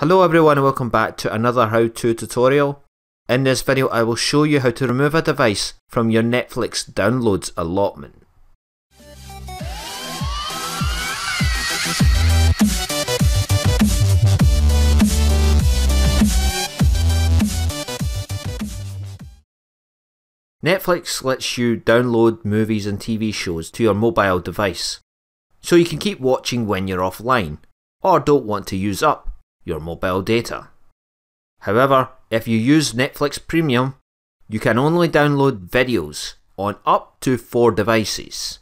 Hello everyone and welcome back to another how-to tutorial. In this video I will show you how to remove a device from your Netflix downloads allotment. Netflix lets you download movies and TV shows to your mobile device, so you can keep watching when you're offline, or don't want to use up your mobile data. However, if you use Netflix Premium, you can only download videos on up to four devices.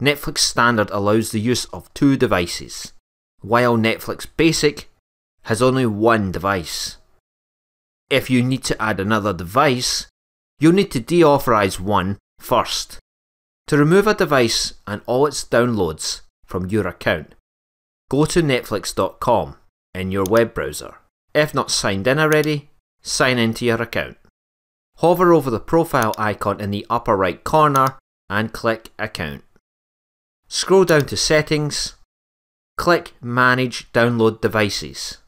Netflix Standard allows the use of two devices, while Netflix Basic has only one device. If you need to add another device, you'll need to deauthorize one first. To remove a device and all its downloads from your account, go to netflix.com in your web browser. If not signed in already, sign into your account. Hover over the profile icon in the upper right corner and click Account. Scroll down to Settings, click Manage Download Devices.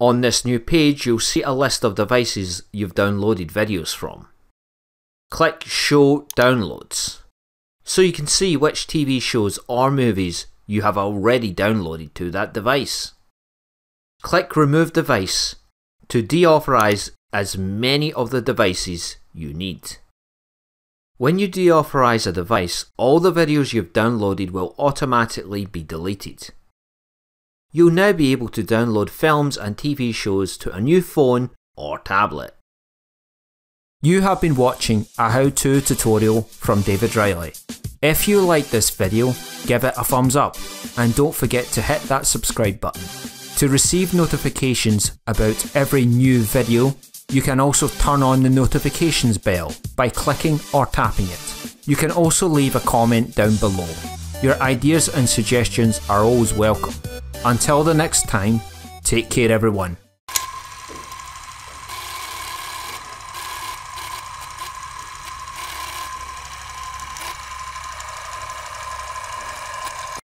On this new page, you'll see a list of devices you've downloaded videos from. Click Show Downloads so you can see which TV shows or movies you have already downloaded to that device. Click Remove Device to deauthorize as many of the devices you need. When you deauthorize a device, all the videos you've downloaded will automatically be deleted. You'll now be able to download films and TV shows to a new phone or tablet. You have been watching a how-to tutorial from David Reilly. If you like this video, give it a thumbs up and don't forget to hit that subscribe button. To receive notifications about every new video, you can also turn on the notifications bell by clicking or tapping it. You can also leave a comment down below. Your ideas and suggestions are always welcome. Until the next time, take care everyone.